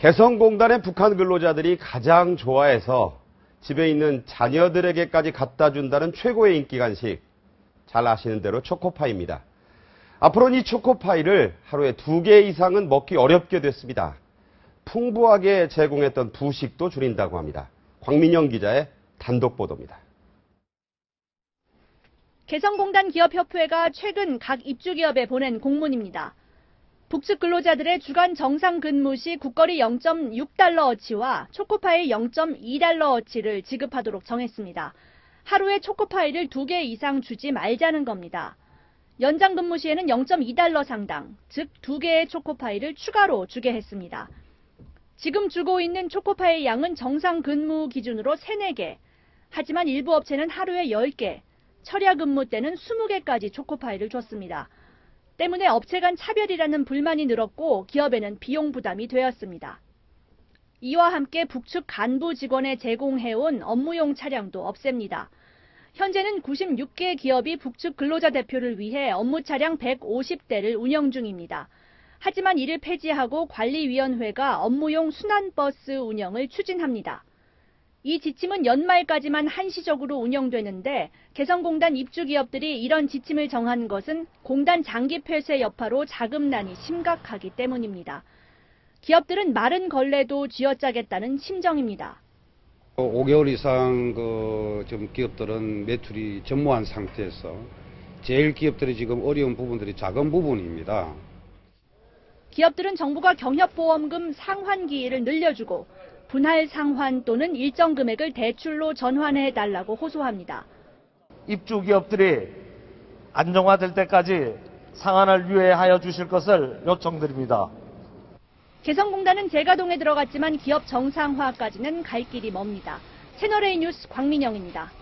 개성공단의 북한 근로자들이 가장 좋아해서 집에 있는 자녀들에게까지 갖다 준다는 최고의 인기 간식. 잘 아시는 대로 초코파이입니다. 앞으로는 이 초코파이를 하루에 두 개 이상은 먹기 어렵게 됐습니다. 풍부하게 제공했던 부식도 줄인다고 합니다. 광민영 기자의 단독 보도입니다. 개성공단 기업협회가 최근 각 입주기업에 보낸 공문입니다. 북측 근로자들의 주간 정상 근무 시 국거리 0.6달러어치와 초코파이 0.2달러어치를 지급하도록 정했습니다. 하루에 초코파이를 두개 이상 주지 말자는 겁니다. 연장 근무 시에는 0.2달러 상당, 즉두 개의 초코파이를 추가로 주게 했습니다. 지금 주고 있는 초코파이 양은 정상 근무 기준으로 3, 4개. 하지만 일부 업체는 하루에 10개, 철야 근무 때는 20개까지 초코파이를 줬습니다. 때문에 업체 간 차별이라는 불만이 늘었고 기업에는 비용 부담이 되었습니다. 이와 함께 북측 간부 직원에 제공해온 업무용 차량도 없앱니다. 현재는 96개 기업이 북측 근로자 대표를 위해 업무 차량 150대를 운영 중입니다. 하지만 이를 폐지하고 관리위원회가 업무용 순환버스 운영을 추진합니다. 이 지침은 연말까지만 한시적으로 운영되는데 개성공단 입주 기업들이 이런 지침을 정한 것은 공단 장기 폐쇄 여파로 자금난이 심각하기 때문입니다. 기업들은 마른 걸레도 쥐어짜겠다는 심정입니다. 5개월 이상 그좀 기업들은 매출이 전무한 상태에서 제일 기업들이 지금 어려운 부분들이 작은 부분입니다. 기업들은 정부가 경협보험금 상환 기일을 늘려주고 분할 상환 또는 일정 금액을 대출로 전환해 달라고 호소합니다. 입주 기업들이 안정화될 때까지 상한을 유예하여 주실 것을 요청드립니다. 개성공단은 재가동에 들어갔지만 기업 정상화까지는 갈 길이 멉니다. 채널A 뉴스 광민영입니다.